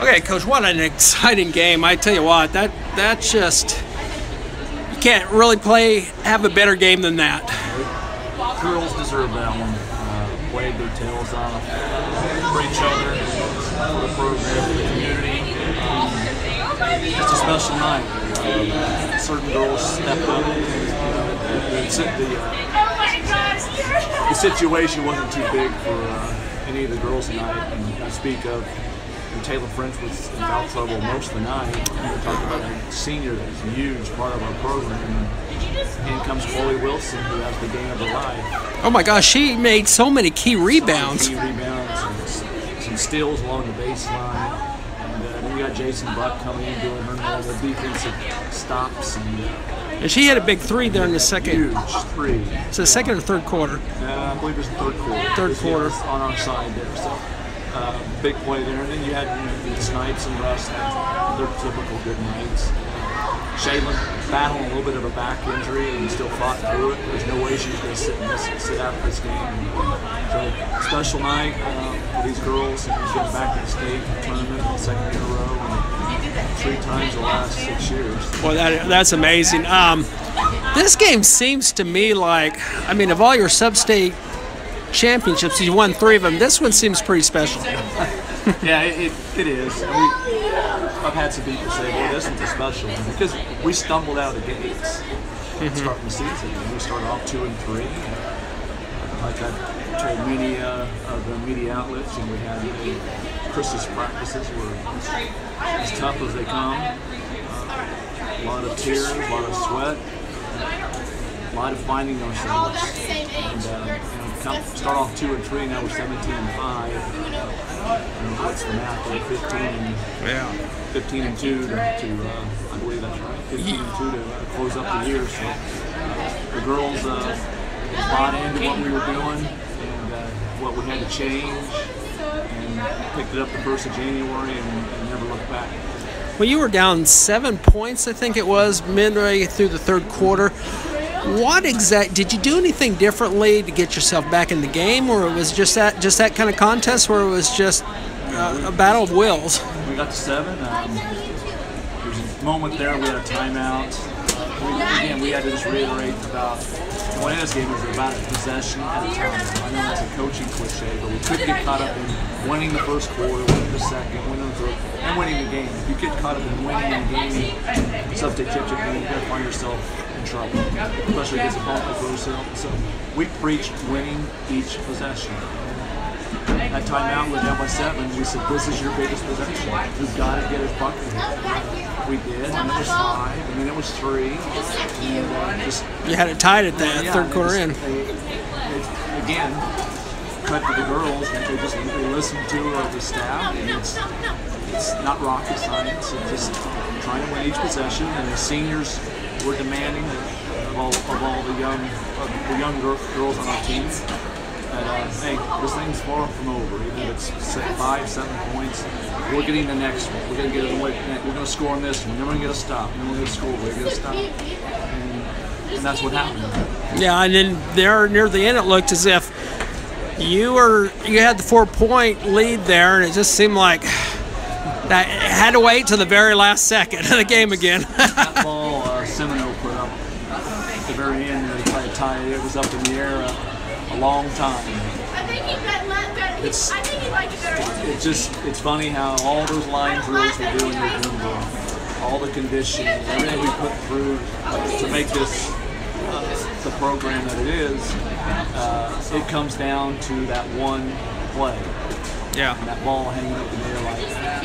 Okay, coach, what an exciting game! I tell you what, that that just you can't really play have a better game than that. Girls deserve that one. Uh, played their tails off for each other, for the program, for the community. Um, it's a special night. Uh, certain girls stepped up. The, the, uh, the situation wasn't too big for uh, any of the girls tonight. And I speak of and Taylor French was in foul trouble most of the night. We're talking about a senior that's a huge part of our program. And in comes Chloe Wilson, who has the game of her life. Oh my gosh, she made so many key rebounds. Key rebounds and some steals along the baseline. And uh, then we got Jason Buck coming in doing her normal defensive stops. And, uh, and she had a big three there in the second. Huge three. So the second or third quarter? Uh, I believe it was the third quarter. Third quarter. On our side there. So uh, big play there. And then you had you know, Snipes and Russ had their typical good nights. Shaylin battling a little bit of a back injury and still fought through it. There's no way she's going to sit, this, sit out this game. So special night uh, for these girls and getting back to the state tournament the second year in a row and three times the last six years. Well, that, that's amazing. Um, this game seems to me like, I mean, of all your sub-state championships. You won three of them. This one seems pretty special. yeah, it, it is. We, I've had some people say, well, this one's a special one because we stumbled out of the gates mm-hmm. starting the season. We started off two and three. like I told many uh, of the media outlets, and we had the Christmas practices were as tough as they come. Uh, a lot of tears, a lot of sweat, lot of finding ourselves. And, uh, come, start off two and three. Now we're 17 and five. And what's the math there? 15 and yeah, 15 and two to, to uh, I believe that's right. 15 and two to uh, close up the year. So uh, the girls uh, bought into what we were doing and uh, what we had to change, and picked it up the first of January and, and never looked back. Well, you were down seven points, I think it was, midway through the third quarter. What exact did you do anything differently to get yourself back in the game, or it was just that just that kind of contest where it was just uh, a battle of wills? We got to seven. Um, there was a moment there we had a timeout. We, again, we had to just reiterate about the this game was about possession at a time. I know that's a coaching cliche, but we couldn't get caught up in winning the first quarter, winning the second, winning the third, and winning the game. If you get caught up in winning the game, sub-state championship game, you're going to find yourself trouble, especially against a ball like Roosevelt. So we preached winning each possession. At timeout, we're down by seven. We said, "This is your biggest possession. We've got to get his bucket." We did, and it was five, and then it was three. And, uh, just, you had it tied at that yeah, third quarter in. They, they, again, cut to the girls. and They just they listen to uh, the staff. And it's, it's not rocket science. It's just trying to win each possession, and the seniors we're demanding of all, of all the young the young girls on our team. And, uh, hey, this thing's far from over. Even if it's five, seven points, we're getting the next one. We're gonna get it away. We're gonna score on this one. Then we're gonna get a stop. Then we're gonna score. We're gonna stop. And, and that's what happened. Yeah, and then there near the end, it looked as if you were you had the four point lead there, and it just seemed like that had to wait to the very last second of the game again. that ball uh, Seminole put up at the very end, they tried to tie it. It was up in the air a, a long time. It's it just it's funny how all those line drills we do in November, all the conditioning, everything we put through to make this uh, the program that it is, uh, it comes down to that one play. Yeah. And that ball hanging up in the air like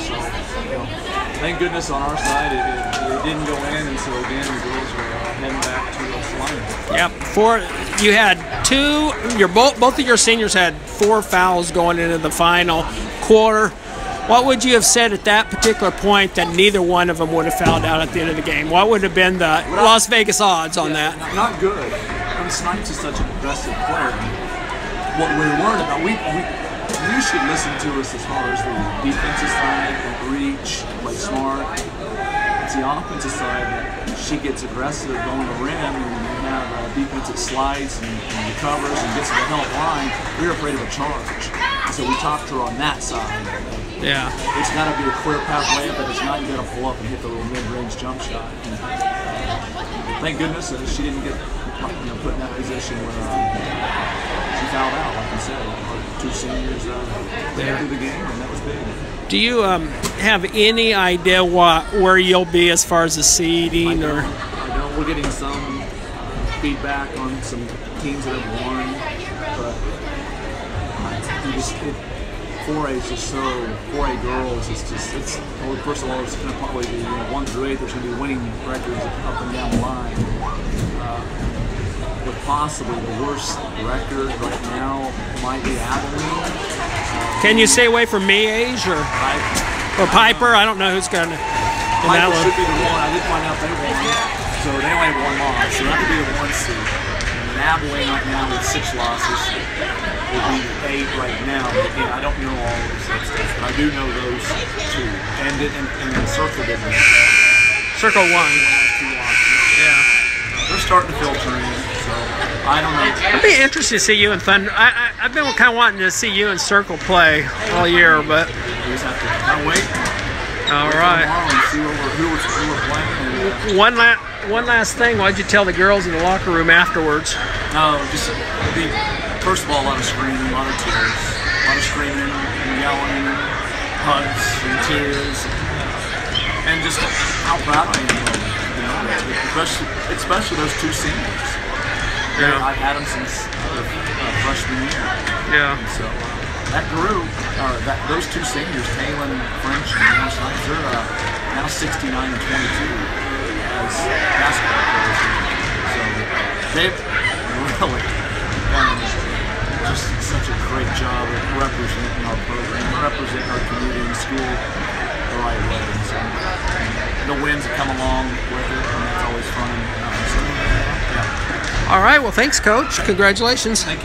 thank goodness on our side it, it, it didn't go in, and so again the girls were uh, heading back to us line. Yep. Four. You had two. Your both both of your seniors had four fouls going into the final quarter. What would you have said at that particular point that neither one of them would have fouled out at the end of the game? What would have been the Las Vegas odds on yeah, that? Not good. I mean, Snipes is such an aggressive player. What we worried about, we, we should listen to us as far as the defensive side, reach, play smart. It's the offensive side that she gets aggressive going to rim and you have defense that slides and, and recovers and gets to the help line. We're afraid of a charge. So we talked to her on that side. Yeah. It's got to be a clear pathway, but it's not got to pull up and hit the little mid-range jump shot. And, uh, thank goodness that she didn't get you know put in that position where uh, she fouled out. Two seniors uh, Yeah. through the game, and that was big. Do you um, have any idea what where you'll be as far as the I seeding know, or? I know we're getting some feedback on some teams that have won, but you just, it, 4A is just so 4A girls. It's just it's well, first of all it's going to probably be you know, one through eight. There's going to be winning records up and down the line. Possibly the worst record right now might be Abilene. Can you stay away from Miege or I, or Piper? I don't know who's going to. That should be the one. I did find out they won. So they only have one loss. So that could be the won seed. And Abilene right now with six losses would be eight right now. Again, I don't know all of those states, but I do know those two. And it, and, and then Circle did. Circle one. Has two losses. Yeah. They're starting to filter in. I don't know. It'd be interesting to see you in Thunder. I, I, I've been kind of wanting to see you in Circle play all year, but We just have to kind of wait. all wait right. Tomorrow and see what we're, who, we're, who we're. And, uh, One last one last thing. Why'd you tell the girls in the locker room afterwards? No, just the first of all, a lot of screaming, a lot of tears, a lot of screaming and yelling, and hugs and tears, and just how proud I am. You know, especially, especially those two seniors. Yeah. I've had them since uh, uh, freshman year, Yeah. and so that group, uh, that those two seniors, Taylor French and Snyder, they're uh, now 69 and 22 as basketball players. So they've really done just such a great job of representing our program, representing our community and school the right way. So the wins have come along with it, and that's always fun. Um, so, yeah. All right. Well, thanks, Coach. Congratulations. Thank you.